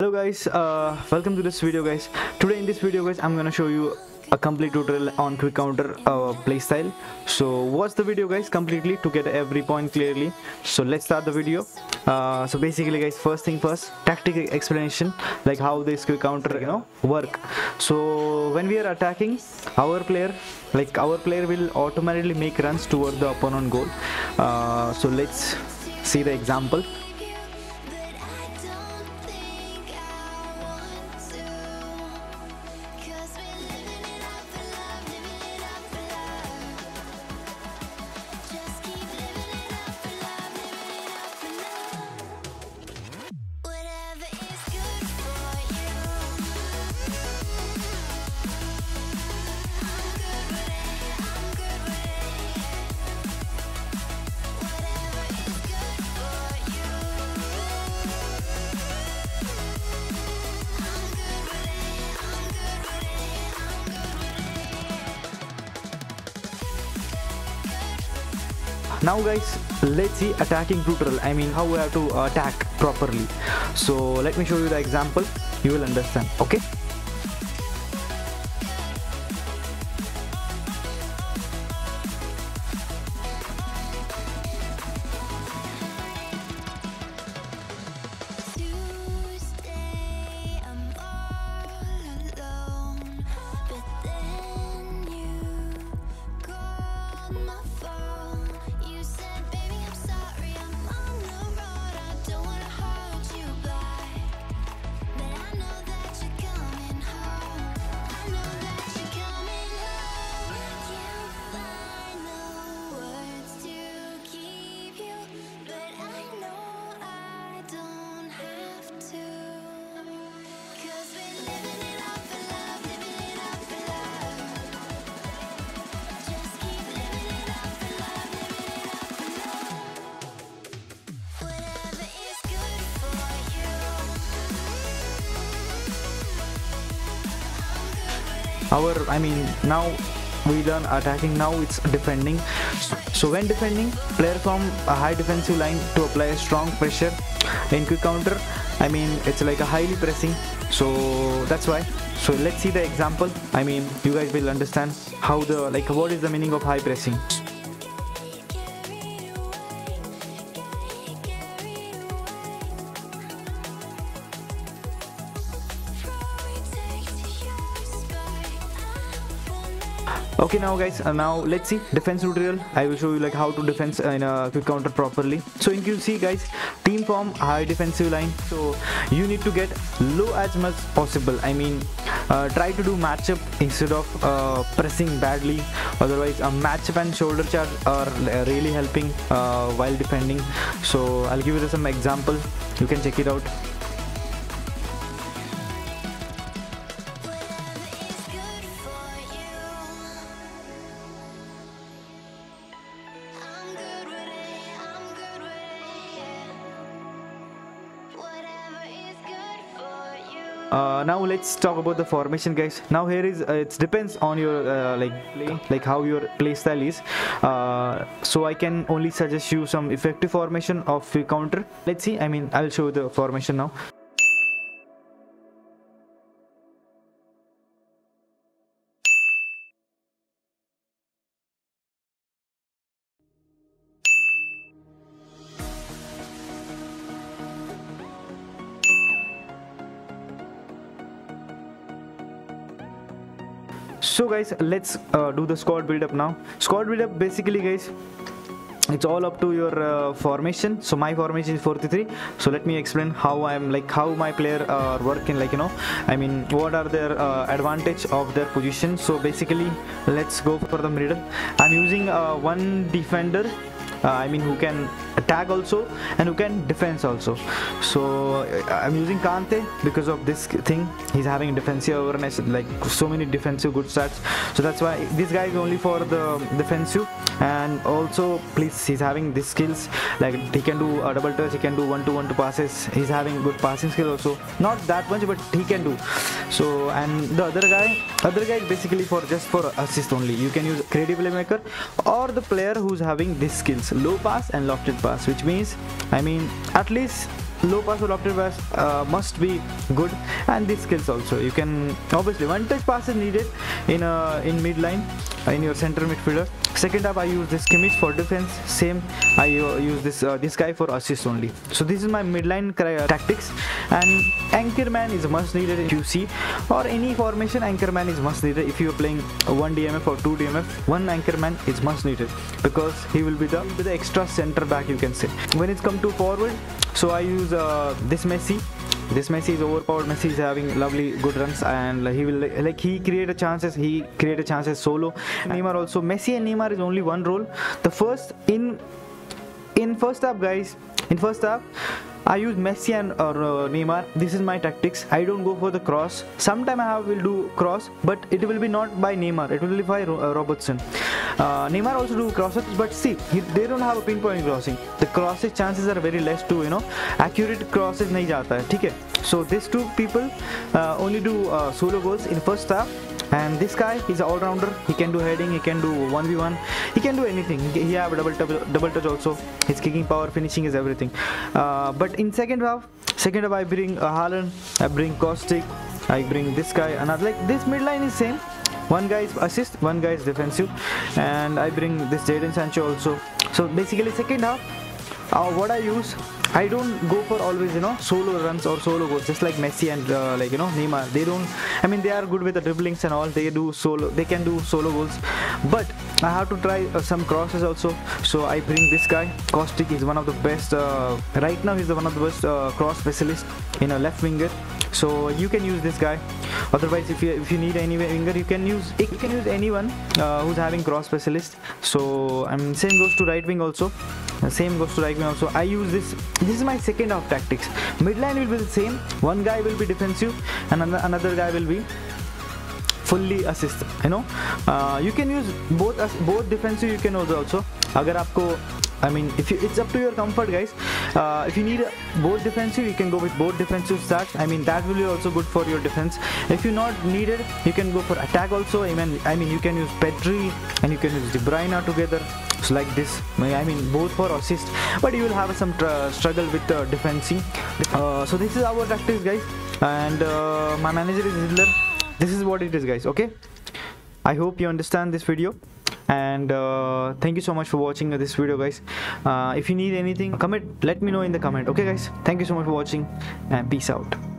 hello guys uh, welcome to this video guys. Today in this video guys i'm gonna show you a complete tutorial on quick counter uh, playstyle so watch the video guys completely to get every point clearly. So let's start the video. Uh, so basically guys first thing first tactical explanation like how this quick counter you know work. So when we are attacking our player like our player will automatically make runs toward the opponent goal. Uh, so let's see the example now guys let's see attacking brutal i mean how we have to attack properly. So let me show you the example. You will understand okay our i mean now we learn attacking now it's defending. So when defending player from a high defensive line to apply a strong pressure in quick counter i mean it's like a highly pressing. So that's why. So let's see the example. I mean you guys will understand how the like what is the meaning of high pressing okay now guys uh, now let's see defense tutorial. I will show you like how to defense in a quick counter properly. So in qc guys team form high defensive line. So you need to get low as much possible. I mean uh, try to do matchup instead of uh, pressing badly. Otherwise a matchup and shoulder charge are uh, really helping uh, while defending. So i'll give you some example. You can check it out uh, now let's talk about the formation guys. Now here is uh, it depends on your uh, like play. like how your play style is. Uh, so i can only suggest you some effective formation of counter. Let's see. I mean i'll show you the formation now so guys let's uh, do the squad build up now. Squad build up basically guys it's all up to your uh, formation. So my formation is 43 so let me explain how i'm like how my player are working like you know i mean what are their uh, advantage of their position. So basically let's go for the middle. I'm using uh, one defender uh, I mean who can attack also and who can defense also. So uh, I'm using Kante because of this thing. He's having defensive awareness like so many defensive good stats. So that's why this guy is only for the defensive. And also please he's having these skills. Like he can do a double touch he can do one to one to passes. He's having good passing skill also. Not that much but he can do. So and the other guy other guy is basically for just for assist only. You can use creative playmaker or the player who's having these skills. Low pass and lofted pass which means i mean at least low pass or lofted pass uh, must be good. And these skills also. You can obviously one touch pass is needed in uh, in mid line in your center midfielder. Second up i use this kimmich for defense. Same i uh, use this uh, this guy for assist only. So this is my midline cri- tactics. And anchorman is must needed if you see. Or any formation anchorman is must needed. If you are playing one dmf or two dmf one anchorman is must needed. Because he will be the, the extra center back you can say. When it's come to forward so i use uh, this messi this Messi is overpowered. Messi is having lovely good runs and he will like he created chances. He created chances solo. Neymar also. Messi and Neymar is only one role. The first in in first up guys. In first half. I use Messi and or uh, Neymar. This is my tactics. I don't go for the cross. Sometime I have, will do cross, but it will be not by Neymar. It will be by Ro- uh, Robertson. Uh, Neymar also do crosses, but see, he, they don't have a pinpoint crossing. The crosses chances are very less to you know accurate crosses नहीं जाता है ठीक है. So these two people uh, only do uh, solo goals in first half. And this guy is an all-rounder. He can do heading. He can do 1v1. He can do anything. He, have double double touch also. His kicking power, finishing is everything. Uh, but in second half, second half I bring uh, Haaland. I bring Kostic. I bring this guy. Another like this midline is same. One guy is assist, one guy is defensive, and I bring this Jadon Sancho also. So basically, second half, uh, what I use, I don't go for always you know solo runs or solo goals, just like Messi and uh, like you know Neymar. They don't. I mean, they are good with the dribblings and all. They do solo. They can do solo goals, but I have to try uh, some crosses also. So I bring this guy. Kostic is one of the best. Uh, right now, he's the one of the best uh, cross specialist in a left winger so you can use this guy otherwise if you if you need any winger you can use you can use anyone uh, who's having cross specialist so I mean same goes to right wing also same goes to right wing also I use this this is my second half tactics midline will be the same one guy will be defensive and another, another guy will be fully assist you know uh, you can use both as both defensive you can also also अगर आपको I mean if you it's up to your comfort guys. Uh, if you need both defensive you can go with both defensive starts I mean that will be also good for your defense. If you not needed you can go for attack also. I mean I mean you can use Pedri and you can use De Bruyne together. So like this. I mean both for assist. But you will have some tr- struggle with uh, defending uh, so this is our tactics guys. And uh, my manager is Zidler this is what it is guys. Okay? I hope you understand this video and uh, thank you so much for watching this video guys. Uh, if you need anything comment let me know in the comment. Okay guys? Thank you so much for watching and peace out